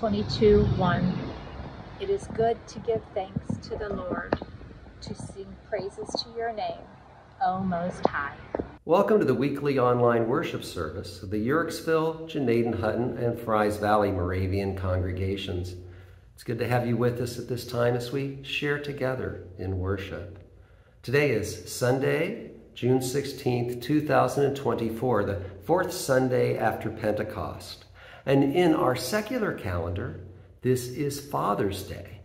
22 1. It is good to give thanks to the Lord, to sing praises to your name, O Most High. Welcome to the weekly online worship service of the Uhrichsville, Gnadenhutten, and Fries Valley Moravian congregations. It's good to have you with us at this time as we share together in worship. Today is Sunday, June 16th, 2024, the fourth Sunday after Pentecost. And in our secular calendar, this is Father's Day.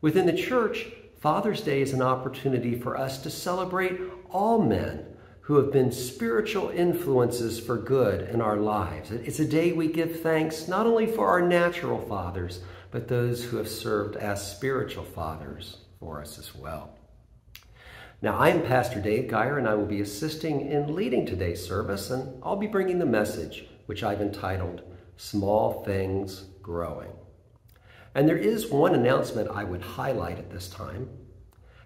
Within the church, Father's Day is an opportunity for us to celebrate all men who have been spiritual influences for good in our lives. It's a day we give thanks not only for our natural fathers, but those who have served as spiritual fathers for us as well. Now, I am Pastor Dave Geyer, and I will be assisting in leading today's service, and I'll be bringing the message, which I've entitled Small Things Growing. And there is one announcement I would highlight at this time.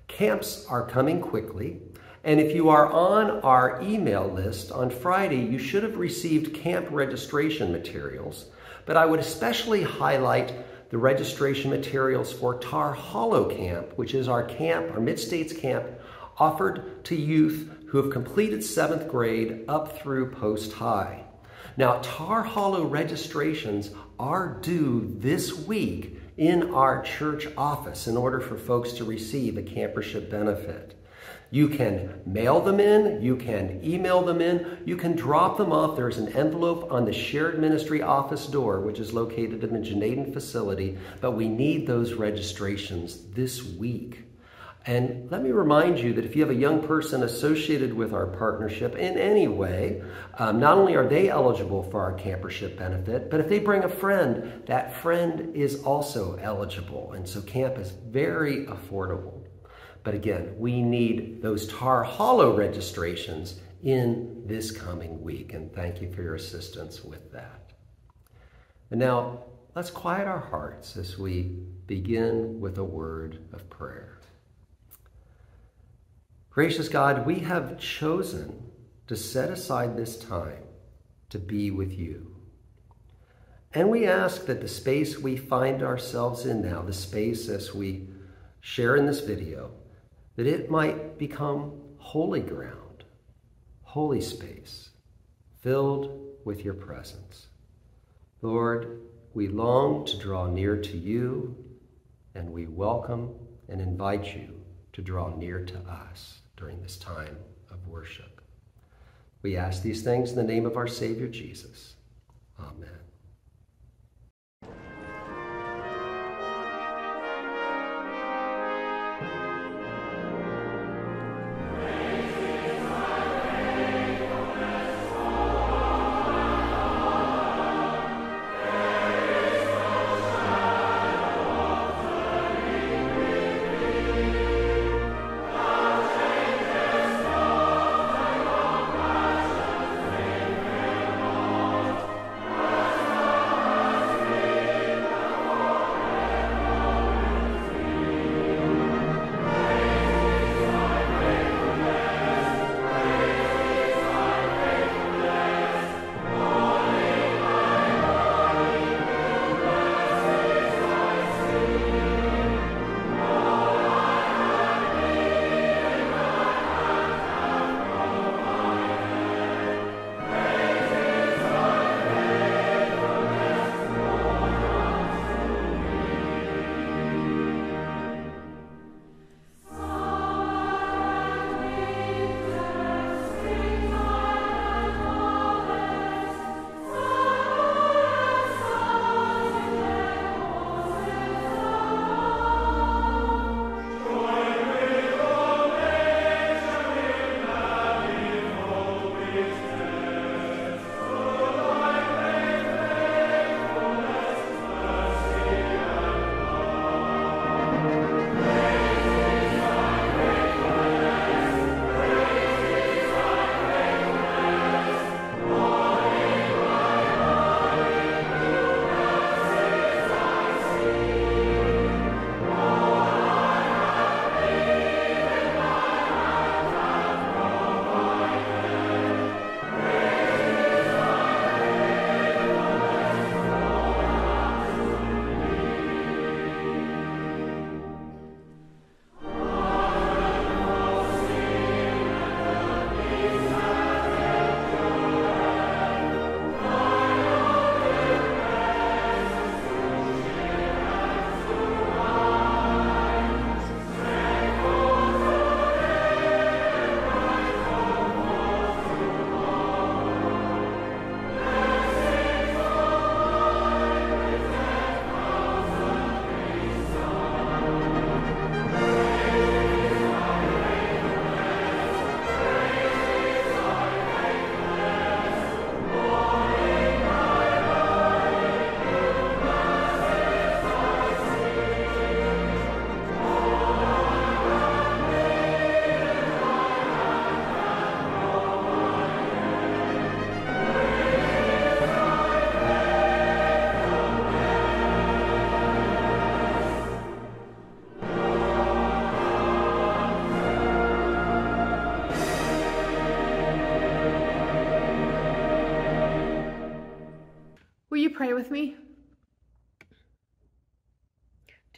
Camps are coming quickly, and if you are on our email list on Friday, you should have received camp registration materials. But I would especially highlight the registration materials for Tar Hollow Camp, which is our camp, our Mid-States camp offered to youth who have completed seventh grade up through post high. Now, Tar Hollow registrations are due this week in our church office in order for folks to receive a campership benefit. You can mail them in, you can email them in, you can drop them off. There's an envelope on the shared ministry office door, which is located in the Gnaden facility, but we need those registrations this week. And let me remind you that if you have a young person associated with our partnership in any way, um, not only are they eligible for our campership benefit, but if they bring a friend, that friend is also eligible. And so camp is very affordable. But again, we need those Tar Hollow registrations in this coming week. And thank you for your assistance with that. And now let's quiet our hearts as we begin with a word of prayer. Gracious God, we have chosen to set aside this time to be with you. And we ask that the space we find ourselves in now, the space as we share in this video, that it might become holy ground, holy space, filled with your presence. Lord, we long to draw near to you, and we welcome and invite you to draw near to us during this time of worship. We ask these things in the name of our Savior Jesus. Amen.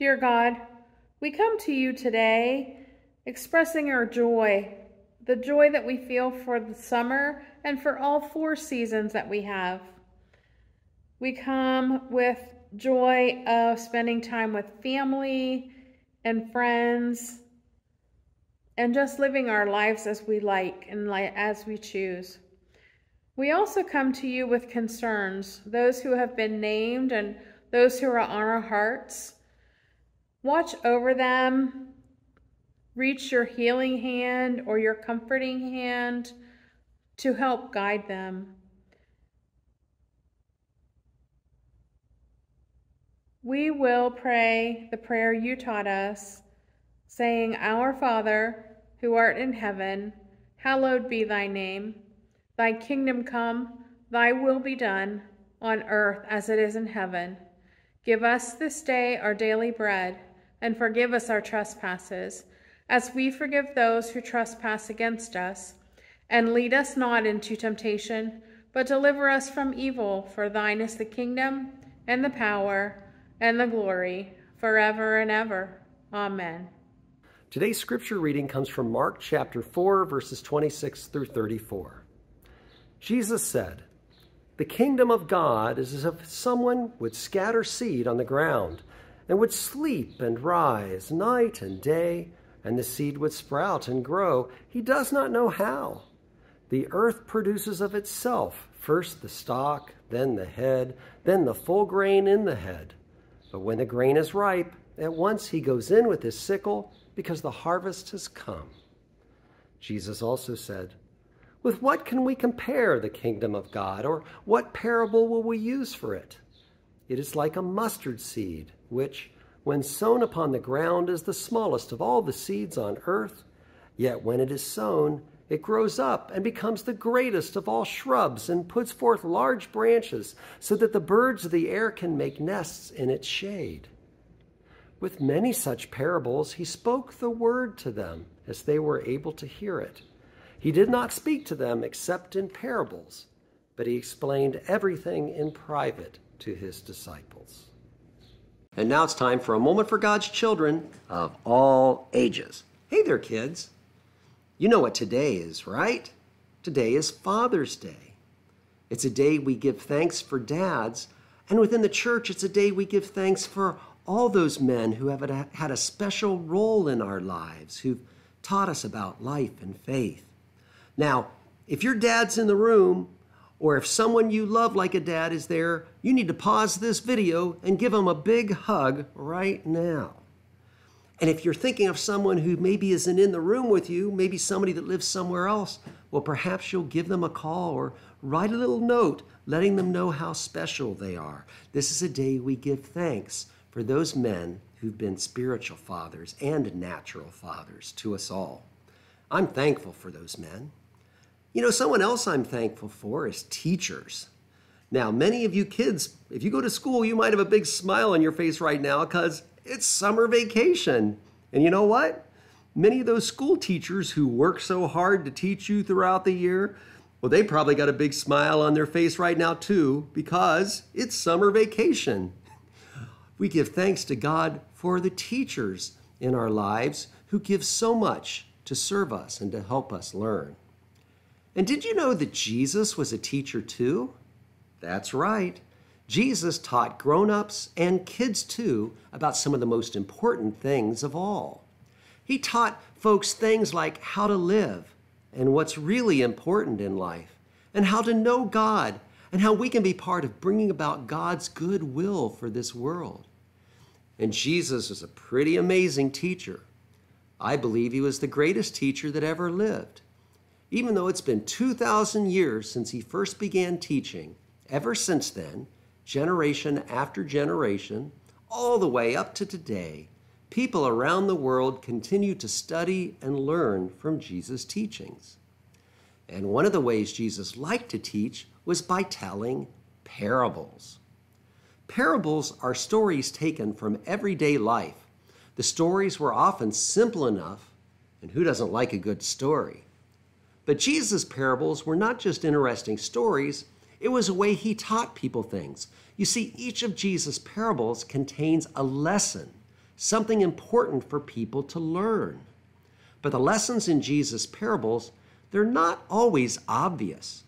Dear God, we come to you today expressing our joy, the joy that we feel for the summer and for all four seasons that we have. We come with joy of spending time with family and friends and just living our lives as we like and as we choose. We also come to you with concerns, those who have been named and those who are on our hearts. Watch over them. Reach your healing hand or your comforting hand to help guide them. We will pray the prayer you taught us, saying, Our Father, who art in heaven, hallowed be thy name. Thy kingdom come, thy will be done, on earth as it is in heaven. Give us this day our daily bread, and forgive us our trespasses, as we forgive those who trespass against us. And lead us not into temptation, but deliver us from evil. For thine is the kingdom, and the power, and the glory, forever and ever. Amen. Today's scripture reading comes from Mark chapter 4, verses 26 through 34. Jesus said, The kingdom of God is as if someone would scatter seed on the ground and would sleep and rise night and day, and the seed would sprout and grow. He does not know how. The earth produces of itself first the stalk, then the head, then the full grain in the head. But when the grain is ripe, at once he goes in with his sickle because the harvest has come. Jesus also said, with what can we compare the kingdom of God, or what parable will we use for it? It is like a mustard seed, which, when sown upon the ground, is the smallest of all the seeds on earth. Yet when it is sown, it grows up and becomes the greatest of all shrubs and puts forth large branches so that the birds of the air can make nests in its shade. With many such parables, he spoke the word to them as they were able to hear it. He did not speak to them except in parables, but he explained everything in private to his disciples. And now it's time for a moment for God's children of all ages. Hey there, kids. You know what today is, right? Today is Father's Day. It's a day we give thanks for dads, and within the church, it's a day we give thanks for all those men who have had a special role in our lives, who've taught us about life and faith. Now, if your dad's in the room, or if someone you love like a dad is there, you need to pause this video and give them a big hug right now. And if you're thinking of someone who maybe isn't in the room with you, maybe somebody that lives somewhere else, well, perhaps you'll give them a call or write a little note letting them know how special they are. This is a day we give thanks for those men who've been spiritual fathers and natural fathers to us all. I'm thankful for those men. You know, someone else I'm thankful for is teachers. Now, many of you kids, if you go to school, you might have a big smile on your face right now because it's summer vacation. And you know what? Many of those school teachers who work so hard to teach you throughout the year, well, they probably got a big smile on their face right now too because it's summer vacation. We give thanks to God for the teachers in our lives who give so much to serve us and to help us learn. And did you know that Jesus was a teacher too? That's right. Jesus taught grown ups and kids too about some of the most important things of all. He taught folks things like how to live and what's really important in life, and how to know God, and how we can be part of bringing about God's good will for this world. And Jesus was a pretty amazing teacher. I believe he was the greatest teacher that ever lived. Even though it's been 2,000 years since he first began teaching, ever since then, generation after generation, all the way up to today, people around the world continue to study and learn from Jesus' teachings. And one of the ways Jesus liked to teach was by telling parables. Parables are stories taken from everyday life. The stories were often simple enough, and who doesn't like a good story? But Jesus' parables were not just interesting stories, It was a way he taught people things. You see, each of Jesus' parables contains a lesson, something important for people to learn. But the lessons in Jesus' parables, they're not always obvious.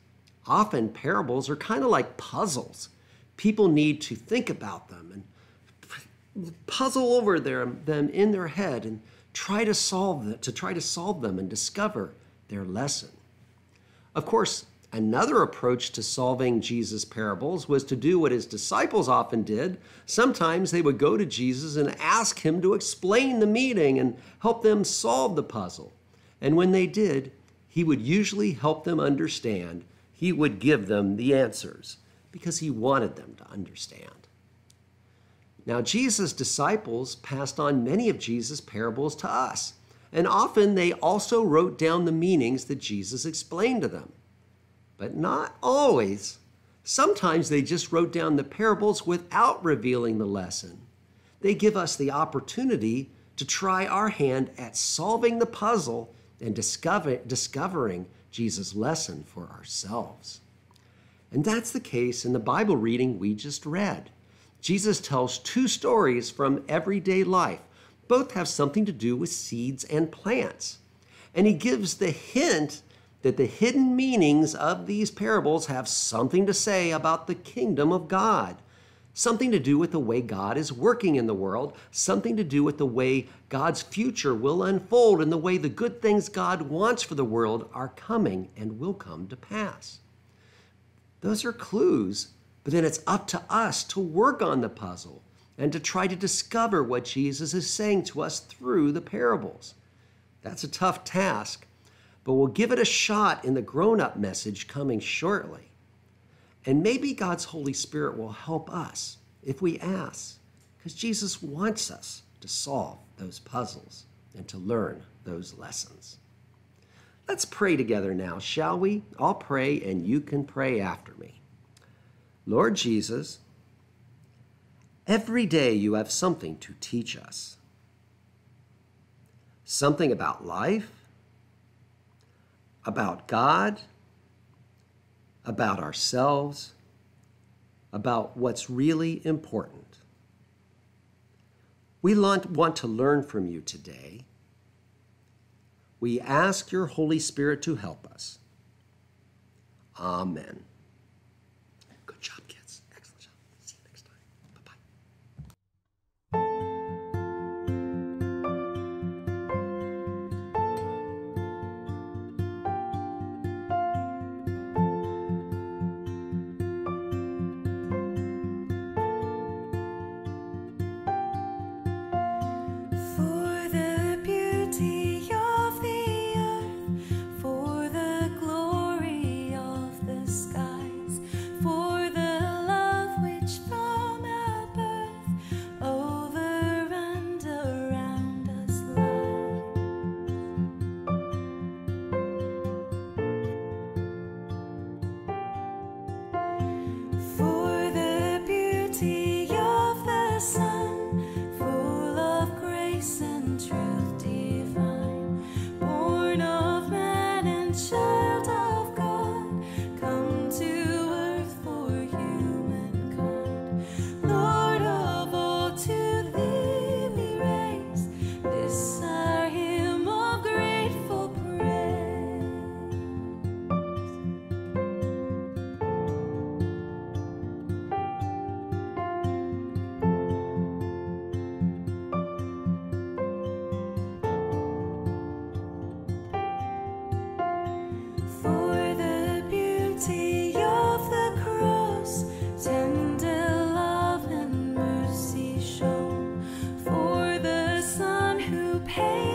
Often parables are kind of like puzzles. People need to think about them and puzzle over their, them in their head and try to solve them, to try to solve them and discover their lesson. Of course, another approach to solving Jesus' parables was to do what his disciples often did. Sometimes they would go to Jesus and ask him to explain the meaning and help them solve the puzzle. And when they did, he would usually help them understand. He would give them the answers because he wanted them to understand. Now, Jesus' disciples passed on many of Jesus' parables to us and often they also wrote down the meanings that Jesus explained to them. But not always. Sometimes they just wrote down the parables without revealing the lesson. They give us the opportunity to try our hand at solving the puzzle and discover, discovering Jesus' lesson for ourselves. And that's the case in the Bible reading we just read. Jesus tells two stories from everyday life both have something to do with seeds and plants. And he gives the hint that the hidden meanings of these parables have something to say about the kingdom of God, something to do with the way God is working in the world, something to do with the way God's future will unfold, and the way the good things God wants for the world are coming and will come to pass. Those are clues, but then it's up to us to work on the puzzle and to try to discover what Jesus is saying to us through the parables. That's a tough task, but we'll give it a shot in the grown up message coming shortly. And maybe God's Holy Spirit will help us if we ask, because Jesus wants us to solve those puzzles and to learn those lessons. Let's pray together now, shall we? I'll pray and you can pray after me. Lord Jesus, Every day you have something to teach us. Something about life, about God, about ourselves, about what's really important. We want to learn from you today. We ask your Holy Spirit to help us. Amen. pain.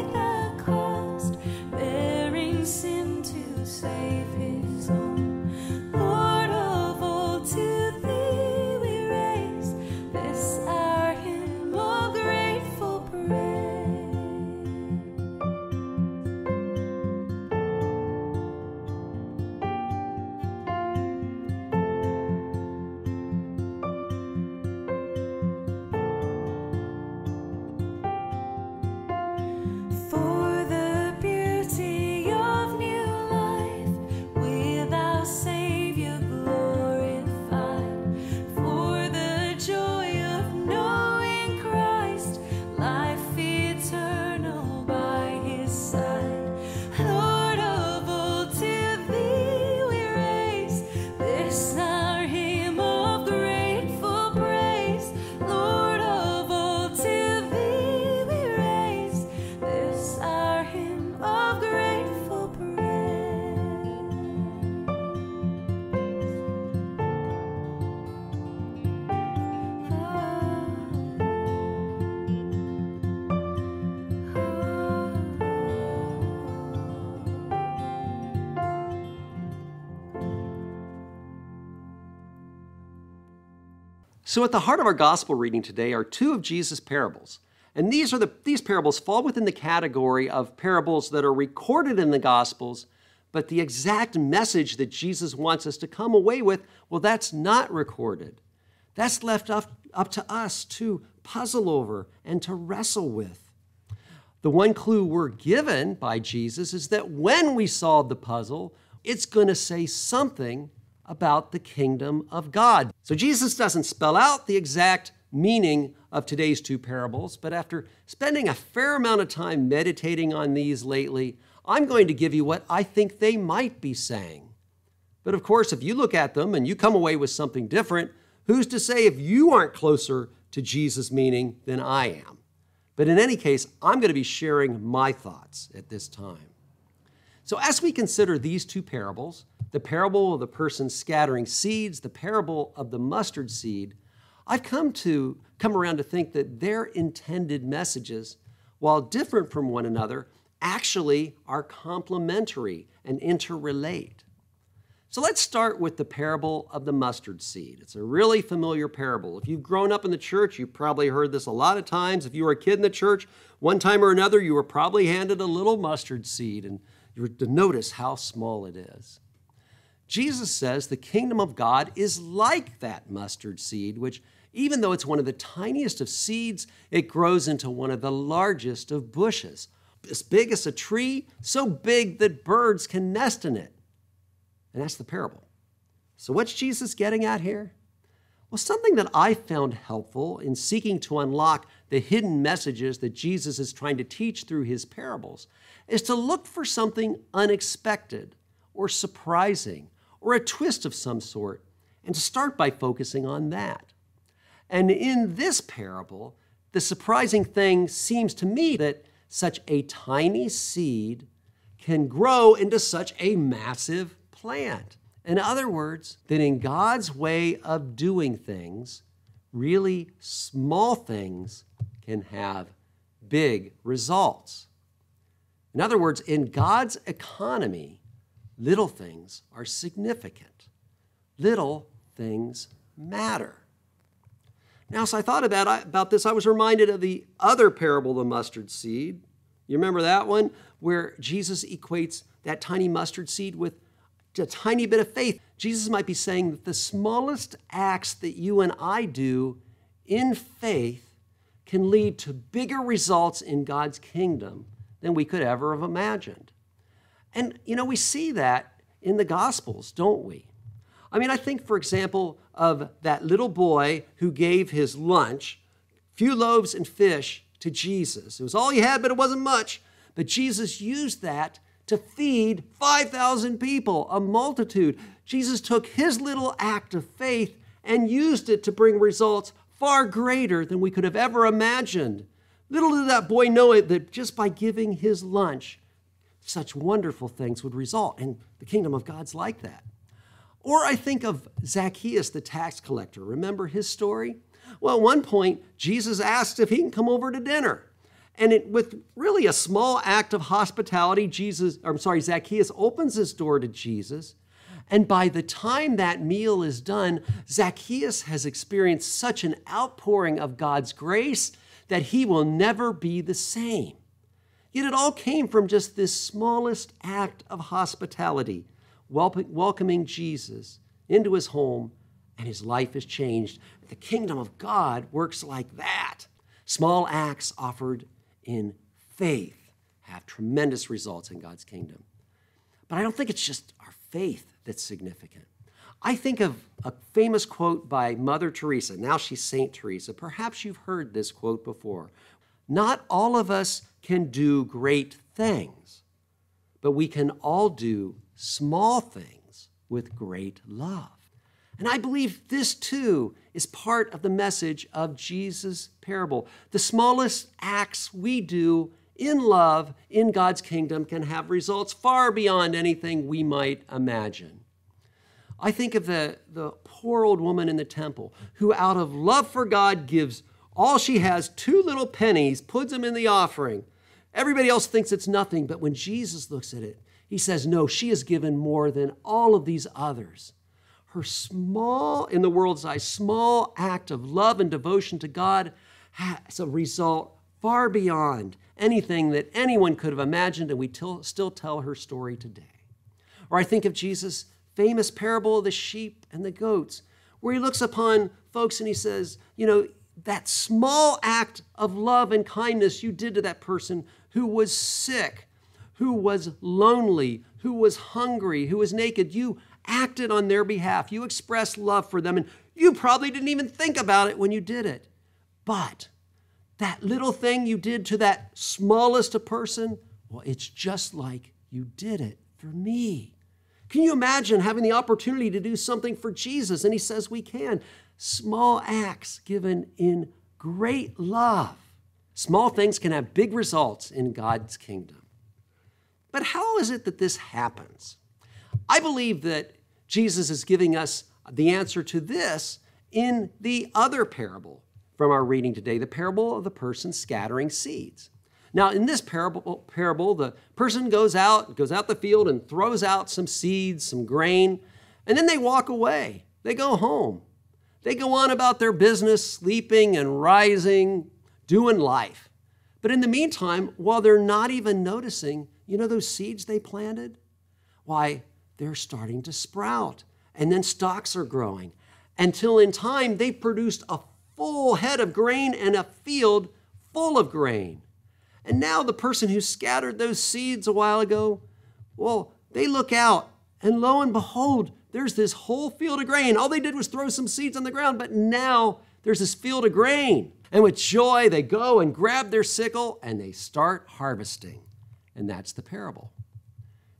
So, at the heart of our gospel reading today are two of Jesus' parables. And these, are the, these parables fall within the category of parables that are recorded in the gospels, but the exact message that Jesus wants us to come away with, well, that's not recorded. That's left up, up to us to puzzle over and to wrestle with. The one clue we're given by Jesus is that when we solve the puzzle, it's going to say something about the kingdom of God. So Jesus doesn't spell out the exact meaning of today's two parables, but after spending a fair amount of time meditating on these lately, I'm going to give you what I think they might be saying. But of course, if you look at them and you come away with something different, who's to say if you aren't closer to Jesus' meaning than I am? But in any case, I'm going to be sharing my thoughts at this time. So, as we consider these two parables, the parable of the person scattering seeds, the parable of the mustard seed, I've come to come around to think that their intended messages, while different from one another, actually are complementary and interrelate. So let's start with the parable of the mustard seed. It's a really familiar parable. If you've grown up in the church, you've probably heard this a lot of times. If you were a kid in the church, one time or another, you were probably handed a little mustard seed. And you're to notice how small it is. Jesus says the kingdom of God is like that mustard seed, which, even though it's one of the tiniest of seeds, it grows into one of the largest of bushes. As big as a tree, so big that birds can nest in it. And that's the parable. So, what's Jesus getting at here? Well, something that I found helpful in seeking to unlock the hidden messages that Jesus is trying to teach through his parables is to look for something unexpected or surprising or a twist of some sort, and to start by focusing on that. And in this parable, the surprising thing seems to me that such a tiny seed can grow into such a massive plant. In other words, that in God's way of doing things, really small things can have big results. In other words, in God's economy, little things are significant. Little things matter. Now, as I thought about, about this, I was reminded of the other parable, the mustard seed. You remember that one? Where Jesus equates that tiny mustard seed with a tiny bit of faith. Jesus might be saying that the smallest acts that you and I do in faith can lead to bigger results in God's kingdom than we could ever have imagined. And, you know, we see that in the Gospels, don't we? I mean, I think, for example, of that little boy who gave his lunch, few loaves and fish, to Jesus. It was all he had, but it wasn't much. But Jesus used that to feed 5,000 people, a multitude. Jesus took his little act of faith and used it to bring results far greater than we could have ever imagined. Little did that boy know it that just by giving his lunch, such wonderful things would result. And the kingdom of God's like that. Or I think of Zacchaeus, the tax collector. Remember his story? Well, at one point, Jesus asked if he can come over to dinner. And it, with really a small act of hospitality, Jesus, I'm sorry, Zacchaeus opens his door to Jesus. And by the time that meal is done, Zacchaeus has experienced such an outpouring of God's grace that he will never be the same. Yet it all came from just this smallest act of hospitality, welcoming Jesus into his home, and his life is changed. The kingdom of God works like that. Small acts offered in faith have tremendous results in God's kingdom. But I don't think it's just our faith that's significant. I think of a famous quote by Mother Teresa. Now she's Saint Teresa. Perhaps you've heard this quote before. Not all of us can do great things, but we can all do small things with great love. And I believe this too is part of the message of Jesus' parable. The smallest acts we do in love in God's kingdom can have results far beyond anything we might imagine. I think of the, the poor old woman in the temple who, out of love for God, gives all she has two little pennies, puts them in the offering. Everybody else thinks it's nothing, but when Jesus looks at it, he says, No, she has given more than all of these others. Her small, in the world's eyes, small act of love and devotion to God has a result far beyond anything that anyone could have imagined, and we still tell her story today. Or I think of Jesus' famous parable of the sheep and the goats, where he looks upon folks and he says, You know, that small act of love and kindness you did to that person who was sick, who was lonely, who was hungry, who was naked, you acted on their behalf. You expressed love for them, and you probably didn't even think about it when you did it. But that little thing you did to that smallest a person, well, it's just like you did it for me. Can you imagine having the opportunity to do something for Jesus? And he says we can. Small acts given in great love. Small things can have big results in God's kingdom. But how is it that this happens? I believe that Jesus is giving us the answer to this in the other parable from our reading today the parable of the person scattering seeds. Now, in this parable, parable, the person goes out, goes out the field and throws out some seeds, some grain, and then they walk away. They go home. They go on about their business, sleeping and rising, doing life. But in the meantime, while they're not even noticing, you know those seeds they planted? Why, they're starting to sprout. And then stalks are growing until in time they produced a full head of grain and a field full of grain. And now the person who scattered those seeds a while ago, well, they look out and lo and behold, there's this whole field of grain. All they did was throw some seeds on the ground, but now there's this field of grain. And with joy, they go and grab their sickle and they start harvesting. And that's the parable.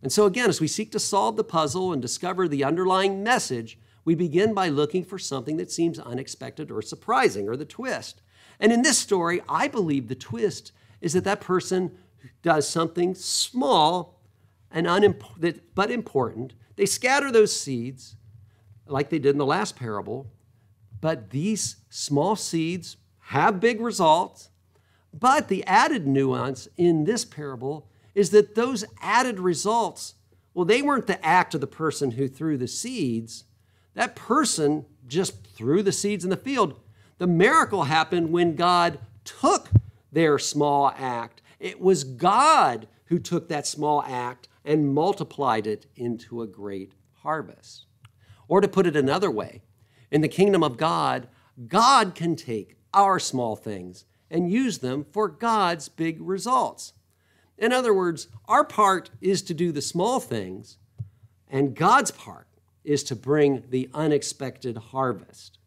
And so, again, as we seek to solve the puzzle and discover the underlying message, we begin by looking for something that seems unexpected or surprising, or the twist. And in this story, I believe the twist is that that person does something small and unimp- but important. They scatter those seeds like they did in the last parable, but these small seeds have big results. But the added nuance in this parable is that those added results, well, they weren't the act of the person who threw the seeds. That person just threw the seeds in the field. The miracle happened when God took their small act. It was God who took that small act and multiplied it into a great harvest. Or to put it another way, in the kingdom of God, God can take our small things and use them for God's big results. In other words, our part is to do the small things, and God's part is to bring the unexpected harvest.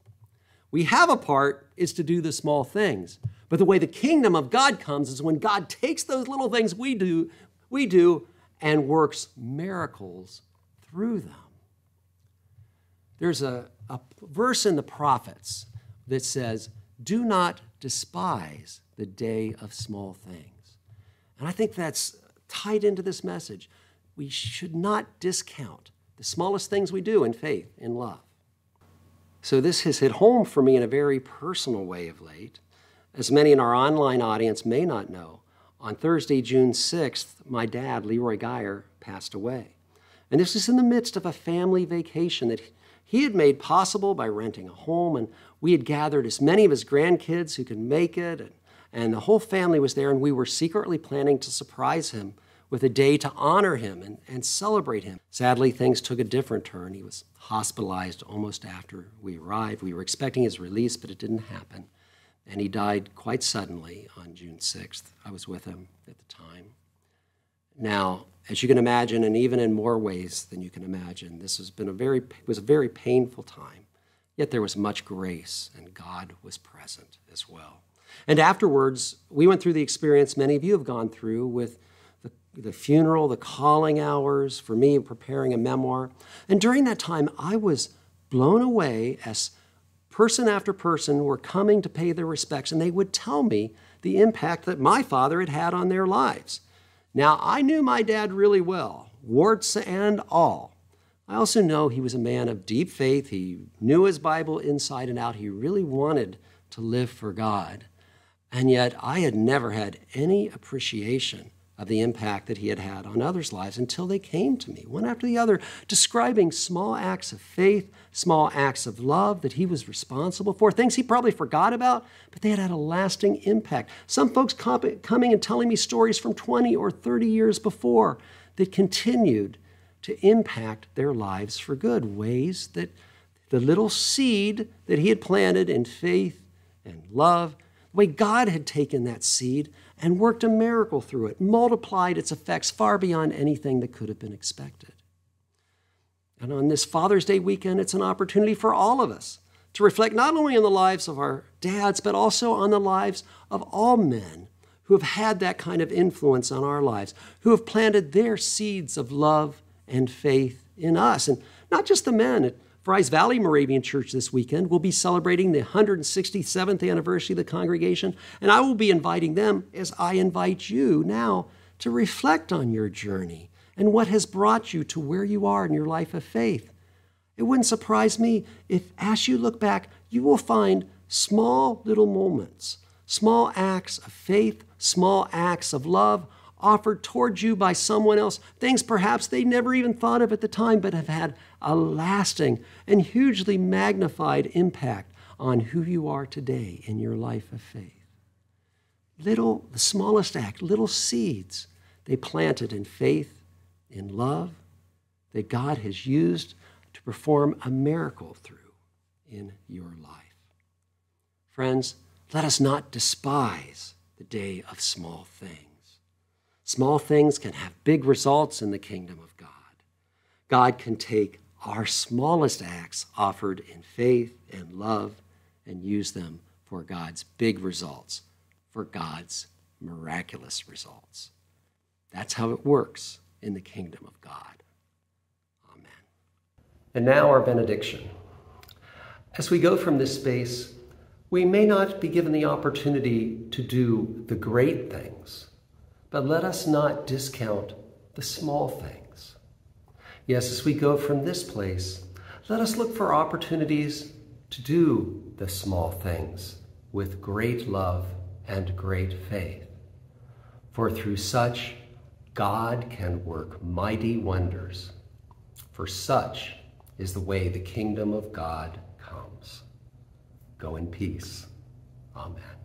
We have a part is to do the small things. But the way the kingdom of God comes is when God takes those little things we do, we do and works miracles through them. There's a, a verse in the prophets that says, Do not despise the day of small things. And I think that's tied into this message. We should not discount the smallest things we do in faith, in love. So this has hit home for me in a very personal way of late. As many in our online audience may not know, on Thursday, June 6th, my dad, Leroy Geyer, passed away. And this is in the midst of a family vacation that he had made possible by renting a home, and we had gathered as many of his grandkids who could make it, and and the whole family was there, and we were secretly planning to surprise him with a day to honor him and, and celebrate him. Sadly, things took a different turn. He was hospitalized almost after we arrived. We were expecting his release, but it didn't happen. And he died quite suddenly on June 6th. I was with him at the time. Now, as you can imagine, and even in more ways than you can imagine, this has been a very was a very painful time. Yet there was much grace, and God was present as well. And afterwards, we went through the experience many of you have gone through with the, the funeral, the calling hours, for me, preparing a memoir. And during that time, I was blown away as person after person were coming to pay their respects, and they would tell me the impact that my father had had on their lives. Now, I knew my dad really well, warts and all. I also know he was a man of deep faith. He knew his Bible inside and out. He really wanted to live for God. And yet, I had never had any appreciation of the impact that he had had on others' lives until they came to me, one after the other, describing small acts of faith, small acts of love that he was responsible for, things he probably forgot about, but they had had a lasting impact. Some folks coming and telling me stories from 20 or 30 years before that continued to impact their lives for good, ways that the little seed that he had planted in faith and love, way God had taken that seed and worked a miracle through it, multiplied its effects far beyond anything that could have been expected. And on this Father's Day weekend, it's an opportunity for all of us to reflect not only on the lives of our dads, but also on the lives of all men who have had that kind of influence on our lives, who have planted their seeds of love and faith in us. And not just the men. Fries Valley Moravian Church this weekend will be celebrating the 167th anniversary of the congregation, and I will be inviting them as I invite you now to reflect on your journey and what has brought you to where you are in your life of faith. It wouldn't surprise me if, as you look back, you will find small little moments, small acts of faith, small acts of love offered towards you by someone else, things perhaps they never even thought of at the time, but have had a lasting and hugely magnified impact on who you are today in your life of faith. Little, the smallest act, little seeds they planted in faith, in love, that God has used to perform a miracle through in your life. Friends, let us not despise the day of small things. Small things can have big results in the kingdom of God. God can take our smallest acts offered in faith and love and use them for God's big results, for God's miraculous results. That's how it works in the kingdom of God. Amen. And now our benediction. As we go from this space, we may not be given the opportunity to do the great things, but let us not discount the small things. Yes, as we go from this place, let us look for opportunities to do the small things with great love and great faith. For through such, God can work mighty wonders. For such is the way the kingdom of God comes. Go in peace. Amen.